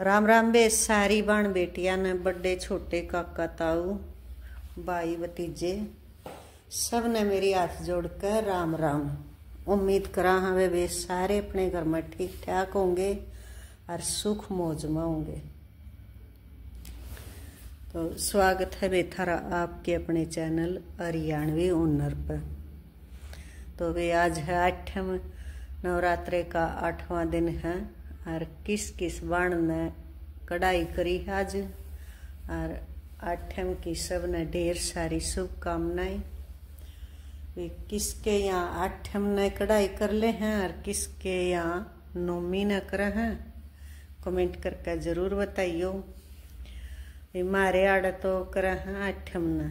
राम राम बे, सारी बाण बेटिया ने बड़े छोटे काका ताऊ, भाई भतीजे, सबने मेरी हाथ जोड़कर राम राम। उम्मीद करा हमें वे बे, सारे अपने घर में ठीक ठाक होंगे और सुख मौज में होंगे। तो स्वागत है वे थारा आपके अपने चैनल हरियाणवी ओनर पर। तो वे आज है आठम नवरात्रे का आठवां दिन है। और किस किस बाण ने कढ़ाई करी आज? और आठम की सबने ढेर सारी शुभकामनाएँ। किसके यहाँ आठम ने कढ़ाई कर ले हैं और किसके यहाँ नौमी न कर हैं? कमेंट करके ज़रूर बताइयो। मारे आड़ तो कर हैं आठम ने।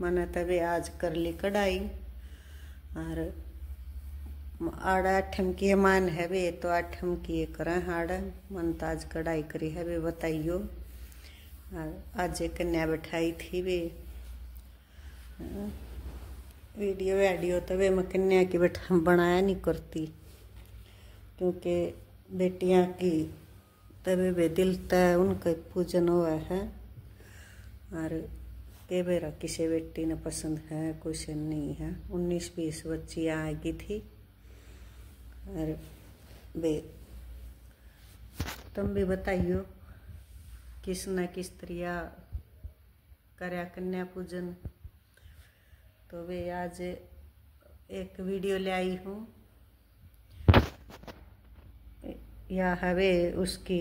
मैंने तभी आज कर ली कढ़ाई और आड़ा अठम की मान है वे तो अठम की कर हाड़ मन ताज कढ़ाई करी है वे बताइयो आज कन्या बैठाई थी वे। वीडियो वीडियो तो वे मैं कन्या की बैठा बनाया नहीं करती। क्योंकि बेटियाँ की तभी वे दिल तय उनका पूजन हुआ है। और के बेरा किसी बेटी ने पसंद है, कुछ नहीं है। उन्नीस बीस बच्चियाँ आएगी थी। और बे, तुम भी बताइयो, किस न किस तरिया करया कन्या पूजन। तो वे आज एक वीडियो ले आई हूँ। या है वे उसकी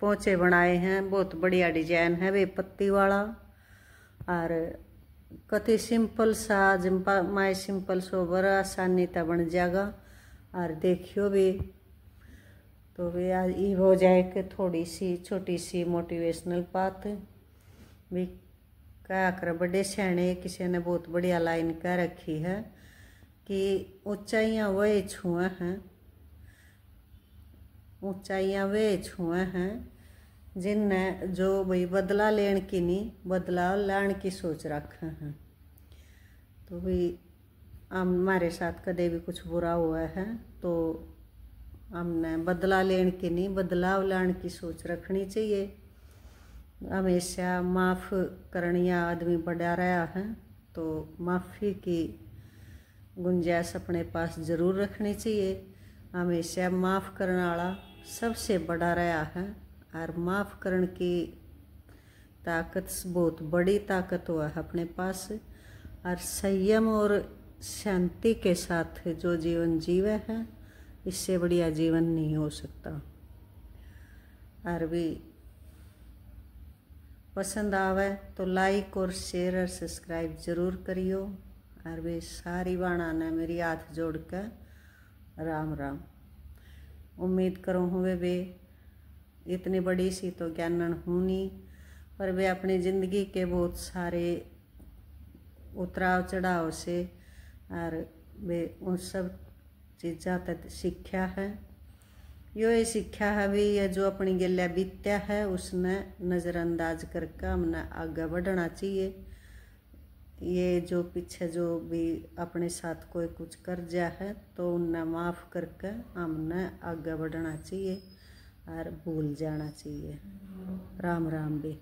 पोचे बनाए हैं, बहुत बढ़िया डिज़ाइन है वे पत्ती वाला। और कति सिंपल सा, जिम्पा, माए सिंपल सोबर आसानी ता बन जाएगा। और देखियो भी। तो वे आज ये हो जाए कि थोड़ी सी, छोटी सी मोटिवेशनल बात। भी क्या कर, बड़े सियाने किसी ने बहुत बढ़िया लाइन कह रखी है कि ऊंचाइयाँ वे छुए हैं, ऊंचाइयाँ वे छुए हैं जिनने जो भाई बदला लेने की नहीं, बदला लाने की सोच रखे हैं। तो भाई हमारे साथ कदे भी कुछ बुरा हुआ है तो हमने बदला लेने की नहीं, बदलाव लाने की सोच रखनी चाहिए। हमेशा माफ़ करनिया आदमी बढ़ा रहा है तो माफ़ी की गुंजाइश अपने पास ज़रूर रखनी चाहिए। हमेशा माफ़ करने वाला सबसे बड़ा रहा है, और माफ़ करने की ताकत, बहुत बड़ी ताकत हुआ है अपने पास। और संयम और शांति के साथ जो जीवन जीवे है, इससे बढ़िया जीवन नहीं हो सकता। भी पसंद आवे तो लाइक और शेयर और सब्सक्राइब ज़रूर करियो। वे सारी बाणा ने मेरी हाथ जोड़ कर राम राम। उम्मीद करो हुए वे इतनी बड़ी सी तो ज्ञानन हूँ पर वे अपनी ज़िंदगी के बहुत सारे उतराव चढ़ाव से और वे उन सब चीज़ा तक सीखा है। यो ये सीखा है भी ये जो अपनी गलिया बीत्या है, उसने नज़रअंदाज करके हमने आगे बढ़ना चाहिए। ये जो पीछे जो भी अपने साथ कोई कुछ कर जा है तो उन्हें माफ़ करके हमने आगे बढ़ना चाहिए और भूल जाना चाहिए। राम राम भी।